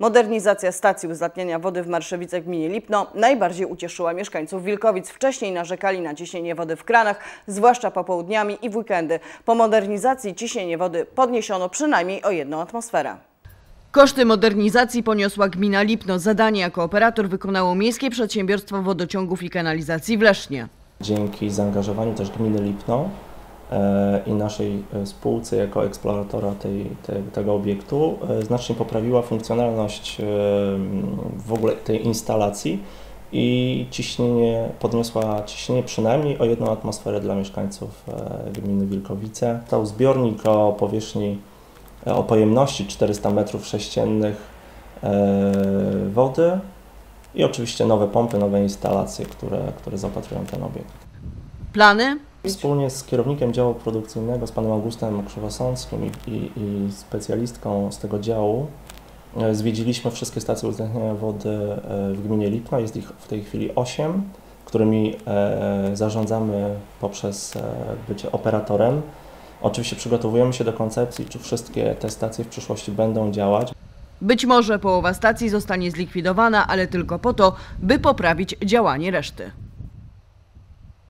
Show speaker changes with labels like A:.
A: Modernizacja stacji uzdatniania wody w Marszewicach gminie Lipno najbardziej ucieszyła mieszkańców Wilkowic. Wcześniej narzekali na ciśnienie wody w kranach, zwłaszcza popołudniami i w weekendy. Po modernizacji ciśnienie wody podniesiono przynajmniej o jedną atmosferę. Koszty modernizacji poniosła gmina Lipno. Zadanie jako operator wykonało Miejskie Przedsiębiorstwo Wodociągów i Kanalizacji w Lesznie.
B: Dzięki zaangażowaniu też gminy Lipno i naszej e, spółce jako eksploratora tej, te, tego obiektu e, znacznie poprawiła funkcjonalność e, w ogóle tej instalacji i ciśnienie, podniosła ciśnienie przynajmniej o jedną atmosferę dla mieszkańców e, gminy Wilkowice. Stał zbiornik o powierzchni, e, o pojemności 400 m3 e, wody i oczywiście nowe pompy, nowe instalacje, które, które zaopatrują ten obiekt.
A: Plany?
B: Wspólnie z kierownikiem działu produkcyjnego, z panem Augustem Krzywosąckim i, i, i specjalistką z tego działu, e, zwiedziliśmy wszystkie stacje uzdatniania wody e, w gminie Lipno. Jest ich w tej chwili 8, którymi e, zarządzamy poprzez bycie operatorem. Oczywiście przygotowujemy się do koncepcji, czy wszystkie te stacje w przyszłości będą działać.
A: Być może połowa stacji zostanie zlikwidowana, ale tylko po to, by poprawić działanie reszty.